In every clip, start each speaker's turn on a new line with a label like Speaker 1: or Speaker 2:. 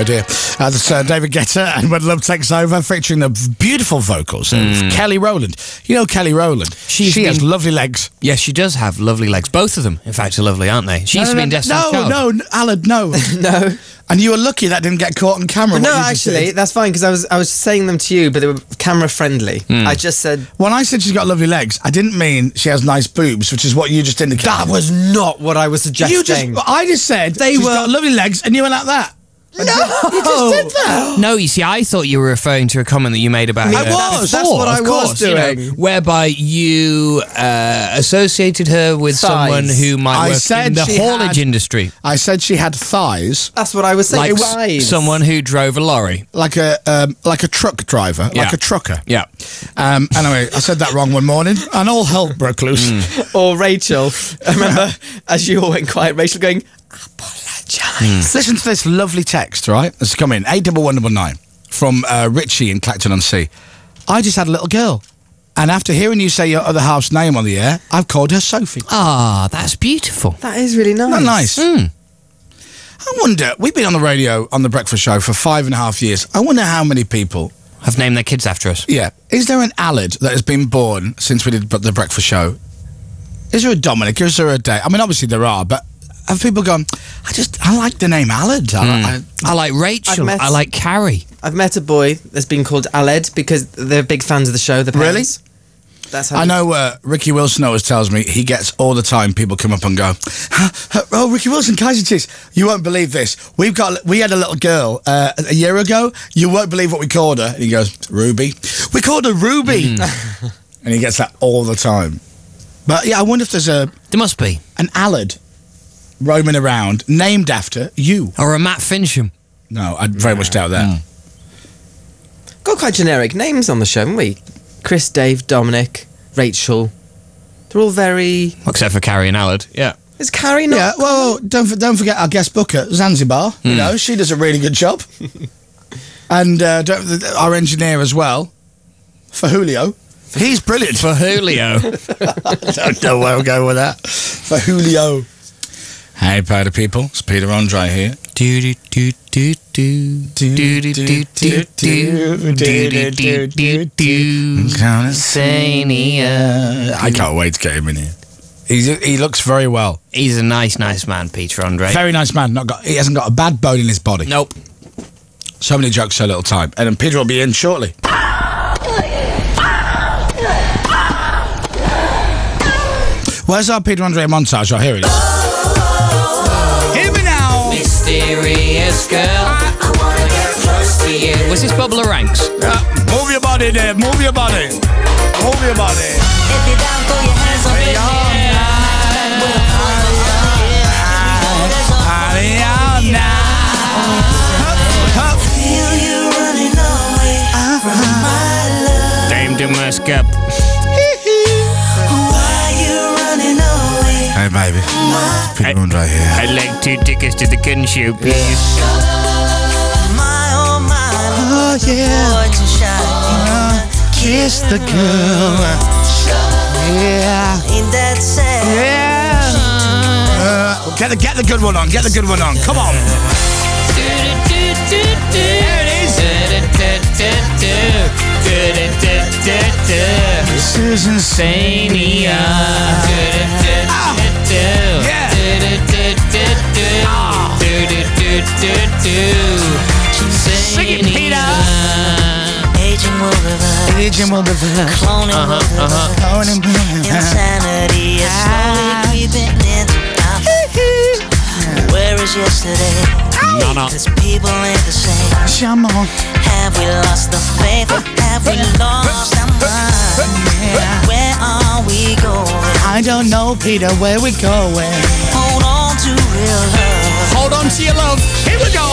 Speaker 1: idea. Uh, that's uh, David Guetta and When Love Takes Over, featuring the beautiful vocals of Kelly Rowland. You know Kelly Rowland.
Speaker 2: She's
Speaker 1: she has lovely legs.
Speaker 2: Yes, she does have lovely legs. Both of them, in fact, are lovely, aren't they? She used to be in Destiny's
Speaker 1: no,
Speaker 2: Child.
Speaker 1: no, no, Alan, no.
Speaker 3: No,
Speaker 1: and you were lucky that didn't get caught on camera.
Speaker 3: no,
Speaker 1: what you just
Speaker 3: actually, that's fine because I was I was saying them to you, but they were camera friendly. I just said
Speaker 1: When I said she's got lovely legs, I didn't mean she has nice boobs, which is what you just indicated.
Speaker 3: that was not what I was suggesting.
Speaker 1: You just, I just said
Speaker 3: They
Speaker 1: she's
Speaker 3: were-
Speaker 1: got lovely legs, and you went like that. No, you just did that.
Speaker 2: No, you see, I thought you were referring to a comment that you made about
Speaker 1: I
Speaker 2: her.
Speaker 1: was.
Speaker 3: That's what
Speaker 2: Of
Speaker 3: I was
Speaker 2: course, you know,
Speaker 3: doing.
Speaker 2: whereby you uh, associated her with
Speaker 3: Thighs.
Speaker 2: someone who might
Speaker 1: I
Speaker 2: work
Speaker 1: said
Speaker 2: in the
Speaker 1: she
Speaker 2: haulage
Speaker 1: had-
Speaker 2: industry,
Speaker 1: I said she had thighs
Speaker 3: That's what I was saying.
Speaker 2: like
Speaker 3: It
Speaker 2: s-
Speaker 3: was.
Speaker 2: someone who drove a lorry.
Speaker 1: like a um, like a truck driver, like a trucker.
Speaker 2: Yeah.
Speaker 1: Um, anyway, I said that wrong one morning, and all hell broke loose.
Speaker 2: Mm.
Speaker 3: or Rachel. I remember as you all went quiet, Rachel going, apologise.
Speaker 1: Listen to this lovely text, right? It's come in eight double one double nine from uh, Richie in Clacton on Sea. I just had a little girl, and after hearing you say your other half's name on the air, I've called her Sophie.
Speaker 2: Ah, that's beautiful.
Speaker 3: That is really nice.
Speaker 1: Isn't that nice?
Speaker 2: Hmm.
Speaker 1: I wonder. We've been on the radio on the Breakfast Show for five and a half years. I wonder how many people.
Speaker 2: Have named their kids after us.
Speaker 1: Yeah, is there an Aled that has been born since we did the Breakfast Show? Is there a Dominic? Is there a Dave? I mean, obviously there are, but have people gone? I just I like the name Aled. I, I,
Speaker 2: I like Rachel.
Speaker 3: met-
Speaker 2: I like Carrie.
Speaker 3: I've met a boy that's been called Aled because they're big fans of the show. The
Speaker 1: Really?
Speaker 3: That's how
Speaker 1: I know uh, Ricky Wilson always tells me he gets all the time people come up and go, "Oh, Ricky Wilson, Kaiser Chiefs, you won't believe this. We've got we had a little girl uh, a year ago. You won't believe what we called her." And he goes, "Ruby. We called her Ruby," and he gets that all the time. But yeah, I wonder if there's a
Speaker 2: There must be.
Speaker 1: an Aled roaming around named after you.
Speaker 2: Or a Matt Fincham.
Speaker 1: No, I very much doubt that.
Speaker 3: got quite generic names on the show, haven't we? Chris, Dave, Dominic, Rachel. They're all very.
Speaker 2: Except for Carrie and Aled. Yeah.
Speaker 3: Is Carrie not?
Speaker 1: Yeah, well, don't for- don't forget our guest booker Zanzibar. You know, she does a really good job, and uh, don't, our engineer as well, for Julio. He's brilliant.
Speaker 2: For Julio.
Speaker 1: don't know where I'll go with that. For Julio. Hey, party people. It's Peter Andre here.
Speaker 2: do do do do do do do do do do do do do do.
Speaker 1: I can't wait to get him in here. He's, he looks very well.
Speaker 2: He's a nice, nice man, Peter Andre.
Speaker 1: Very nice man. Not got. He hasn't got a bad bone in his body.
Speaker 2: Nope.
Speaker 1: So many jokes, so little time. And then Peter will be in shortly. Where's our Peter Andre montage? Oh, here it is.
Speaker 2: Girl. I wanna get close to you. Was this Bubbler Ranx?
Speaker 1: Yeah, move your body there. Move your body. Move your body.
Speaker 4: If you're down, throw your hands up in the air. Feel you running away from my love.
Speaker 2: Dame Damaska.
Speaker 1: Hey, baby. Peter Andre here.
Speaker 2: I'd like two tickets to the gun show, please.
Speaker 4: My oh my,
Speaker 1: Oh, yeah.
Speaker 4: boy to shine.
Speaker 1: Kiss the girl. Yeah.
Speaker 4: Ain't that sad?
Speaker 1: Yeah. Uh, get the get the good one on. Get the good one on. Come on. Susan
Speaker 2: Sania.
Speaker 1: Sing it, Peter.
Speaker 4: Aging will reverse.
Speaker 1: Agent will be
Speaker 4: Cloning will reverse. Insanity is slowly creeping in. Now, Where is yesterday?
Speaker 2: No, no.
Speaker 4: Cause people ain't the same.
Speaker 1: Come on.
Speaker 4: Have we lost the faith? Or have we lost our mind? Where are we going?
Speaker 1: I don't know, Peter, where we going.
Speaker 4: Hold on to real love.
Speaker 2: Hold on to your love.
Speaker 1: Here we go.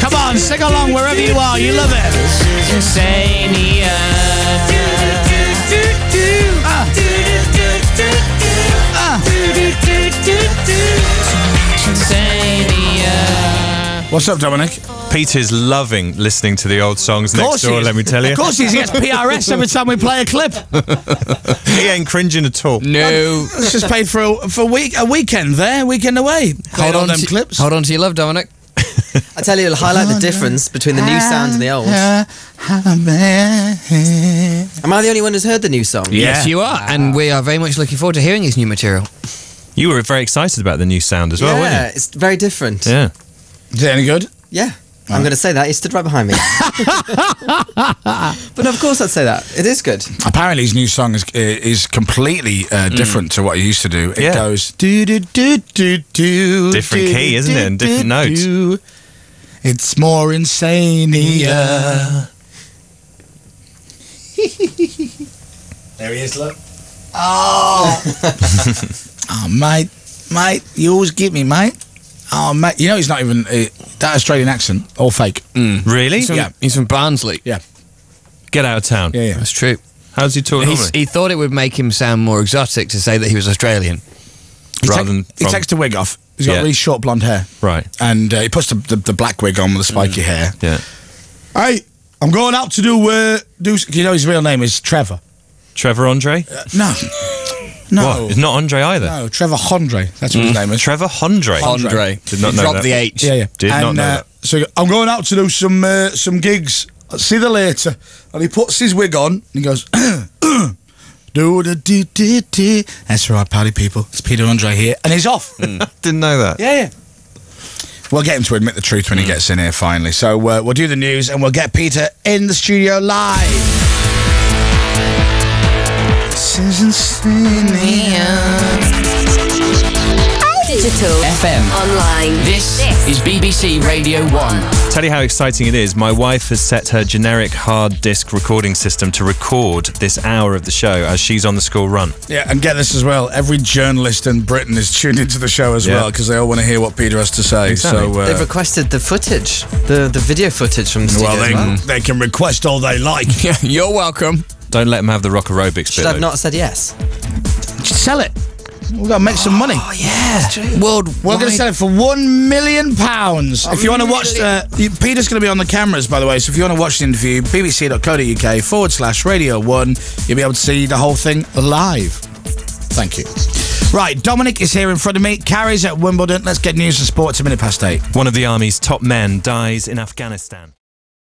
Speaker 1: Come on, sing along wherever you are. You love it.
Speaker 2: Sania.
Speaker 1: Ah. What's up, Dominic?
Speaker 5: Peter's loving listening to the old songs
Speaker 1: Of
Speaker 5: next
Speaker 1: course
Speaker 5: door,
Speaker 1: he is.
Speaker 5: let me tell you.
Speaker 1: Of course he is. He gets PRS every time we play a clip.
Speaker 5: He ain't cringing at all.
Speaker 2: No.
Speaker 1: It's just paid for a, for a week a weekend there, weekend away.
Speaker 2: Hold on
Speaker 1: them
Speaker 2: to,
Speaker 1: clips.
Speaker 2: Hold on to your love, Dominic.
Speaker 3: I tell you, it'll highlight the difference between the new sound and the old. Am I the only one who's heard the new song?
Speaker 2: Yes, you are. And we are very much looking forward to hearing his new material.
Speaker 5: You were very excited about the new sound as well,
Speaker 3: yeah,
Speaker 5: weren't you?
Speaker 3: Yeah, it's very different.
Speaker 5: Yeah.
Speaker 1: Is it any good?
Speaker 3: Yeah. I'm going to say that. He stood right behind me. but of course I'd say that. It is good.
Speaker 1: Apparently, his new song is is completely uh, different to what he used to do. It
Speaker 5: Yeah.
Speaker 1: goes do do do do do.
Speaker 5: Different
Speaker 1: do,
Speaker 5: key,
Speaker 1: do,
Speaker 5: isn't it? And
Speaker 1: do,
Speaker 5: different notes.
Speaker 1: do. It's more insane here. there he is. Look. Oh. oh, mate, mate, you always get me, mate. Oh, mate, you know he's not even uh, that Australian accent, all fake.
Speaker 5: Really?
Speaker 2: He's from,
Speaker 1: Yeah.
Speaker 2: he's from Barnsley.
Speaker 1: Yeah,
Speaker 5: Get out of town.
Speaker 1: yeah, yeah.
Speaker 2: That's true.
Speaker 5: How does he talk
Speaker 2: He's, he thought it would make him sound more exotic to say that he was Australian.
Speaker 1: He,
Speaker 5: Rather
Speaker 1: take-
Speaker 5: than
Speaker 1: he takes the wig off. He's got
Speaker 5: Yeah.
Speaker 1: really short blonde hair.
Speaker 5: Right.
Speaker 1: And uh, he puts the, the, the black wig on with the spiky hair.
Speaker 5: Yeah.
Speaker 1: Hey, I'm going out to do, uh, do. You know his real name is Trevor.
Speaker 5: Trevor Andre?
Speaker 1: No. No.
Speaker 5: What? It's not Andre either.
Speaker 1: No, Trevor Hondre. That's what his name is.
Speaker 5: Trevor Hondre.
Speaker 1: Andre.
Speaker 5: Did not
Speaker 2: He
Speaker 5: know
Speaker 2: dropped
Speaker 5: that.
Speaker 2: the H.
Speaker 1: Yeah, yeah.
Speaker 5: Did not
Speaker 1: and,
Speaker 5: know
Speaker 1: uh,
Speaker 5: that.
Speaker 1: So he go- I'm going out to do some uh, some gigs. I'll see you later. And he puts his wig on and he goes, do da do do do. That's right, party people. It's Peter Andre here, and he's off.
Speaker 5: Didn't know that.
Speaker 1: Yeah, yeah. We'll get him to admit the truth when he gets in here finally. So uh, we'll do the news and we'll get Peter in the studio live. This isn't
Speaker 6: Digital.
Speaker 7: FM.
Speaker 6: Online.
Speaker 7: This is BBC Radio 1.
Speaker 5: Tell you how exciting it is. My wife has set her generic hard disk recording system to record this hour of the show as she's on the school run.
Speaker 1: Yeah, and get this as well. Every journalist in Britain is tuned into the show as
Speaker 5: Yeah.
Speaker 1: well because they all want to hear what Peter has to say.
Speaker 5: Exactly.
Speaker 1: So, uh,
Speaker 3: They've requested the footage, the the video footage from the studio
Speaker 1: well,
Speaker 3: as
Speaker 1: they,
Speaker 3: well.
Speaker 1: they can request all they like.
Speaker 2: Yeah, you're welcome.
Speaker 5: Don't let them have the rock aerobics
Speaker 3: Should
Speaker 5: bit.
Speaker 3: I've
Speaker 5: though.
Speaker 3: not said yes?
Speaker 1: Sell it. We've got to make some money.
Speaker 3: Oh yeah.
Speaker 2: World.
Speaker 1: We're going to sell it for one million pounds. Oh, if you want to watch the, you- Peter's going to be on the cameras, by the way. So if you want to watch the interview, bbc.co.uk forward slash Radio One, you'll be able to see the whole thing live. Thank you. Right, Dominic is here in front of me. Carrie's at Wimbledon. Let's get news and sports a minute past eight.
Speaker 5: One of the army's top men dies in Afghanistan.